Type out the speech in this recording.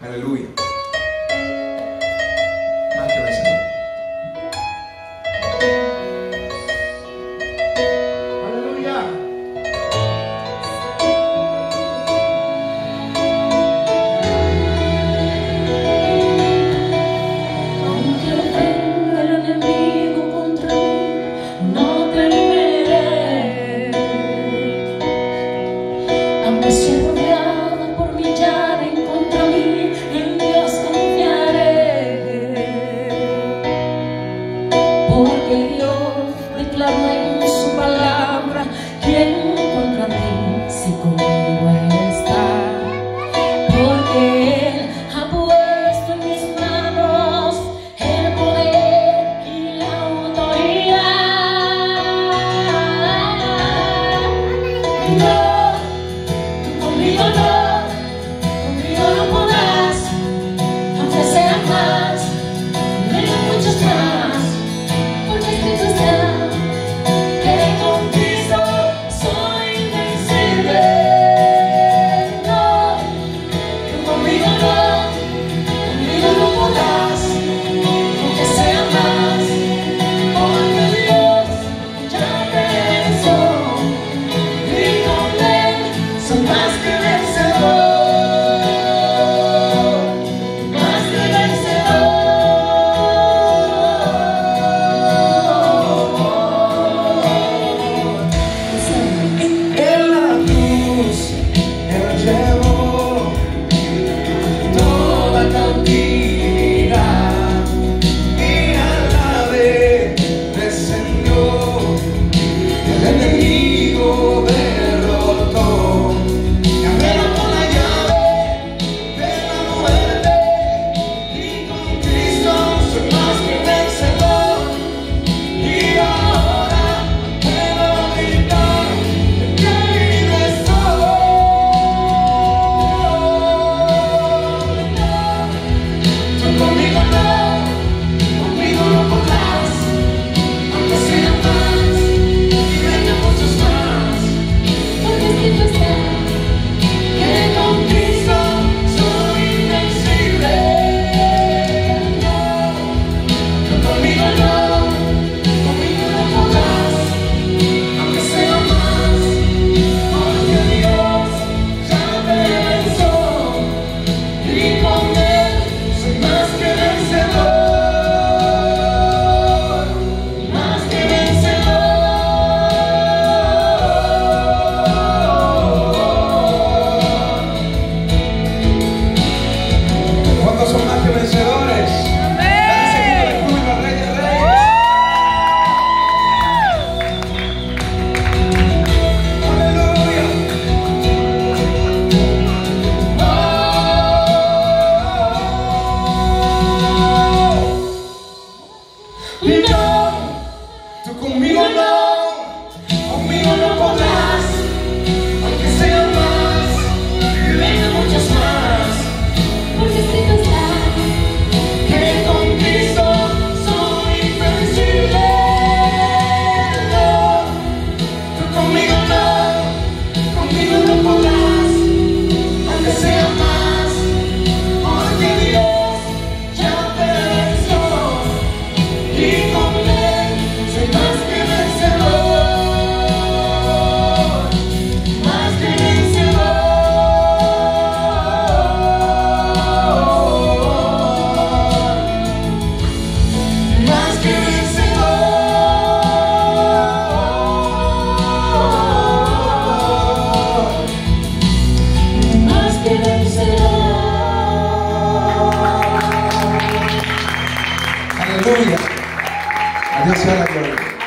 Aleluya. clássico. Sweet. Aleluya. A Dios sea la.